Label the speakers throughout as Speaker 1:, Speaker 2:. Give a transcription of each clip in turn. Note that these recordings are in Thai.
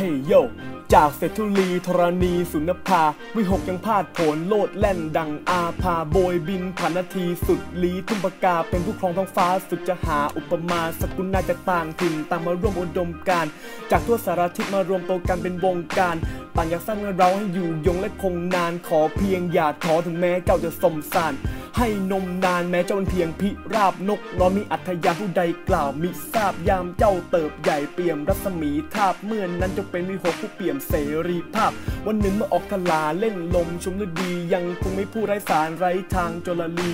Speaker 1: hey yo จากเศรษฐุลีธรณีสุนภา วิหกยังพาดโผนโลดแล่นดังอาภาโบยบินผ่านนาทีสุดลีทุ่มปากกาเป็นผู้ครองท้องฟ้าสุดจะหาอุปมาสกุลนาจะต่างถิ่นต่างมาร่วมอุดมการ จากทั่วสารทิศมารวมตัวกันเป็นวงการต่างอยากสร้างเราให้อยู่ยงและคงนานขอเพียงอย่าท้อถึงแม้เจ้าจะสมสาร ให้นมนานแม้เจ้าเป็นเพียงพิราบนกนอนมีอัธยาผู้ใดกล่าวมิทราบยามเจ้าเติบใหญ่เปี่ยมรัศมีทาบเมื่อนนั้นจะเป็นวิหกผู้เปี่ยมเสรีภาพ วันหนึ่งเมื่อออกทลาเล่นลมชมฤดี ยังคงไม่ผู้ไร้สารไร้ทางจรลี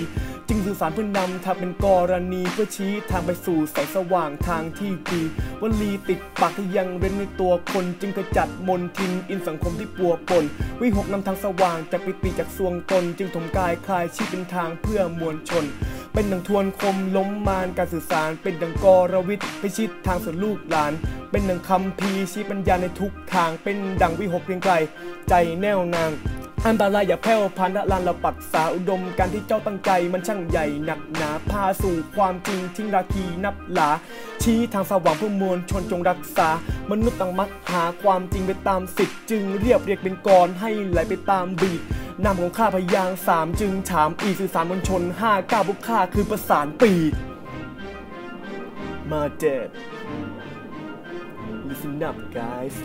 Speaker 1: จึงสื่อสารเพื่อนำทำเป็นกรณีเพื่อชี้ทางไปสู่แสงสว่างทางที่ดีวลีติดปากที่ยังเร้นในตัวคนจึงกระจัดมนทินอินสังคมที่ปัวปนวิหกนำทางสว่างจากปิติจากสวงตน จึงถมกายคลายชีพเป็นทางเพื่อมวลชน เป็นดังทวนคมล้มมารการสื่อสาร เป็นดังกรวิทย์พิชิตทางส่วนลูกหลาน เป็นดังคำพีชี้ปัญญาในทุกทาง เป็นดังวิหกเพียงไกล ใจแน่วนาง อันตรายอย่าแผ่วพันละลานเราปัดสาอุดมการที่เจ้าตั้งใจมันช่างใหญ่หนักหนาพาสู่ความจริงทิ้งราคีนับหลา ชี้ทางสว่างเพื่อมวลชนจงรักษา มนุษย์ต้องมักหาความจริงไปตามสิทธิ์จึงเรียบเรียกเป็นกรให้ไหลไปตามบีดนามของข้าพยางค์สามจึงถามอีสื่อสารมวลชนห้าเก้าบุกข้าคือประสานปีดมาเจ็ด listen up guys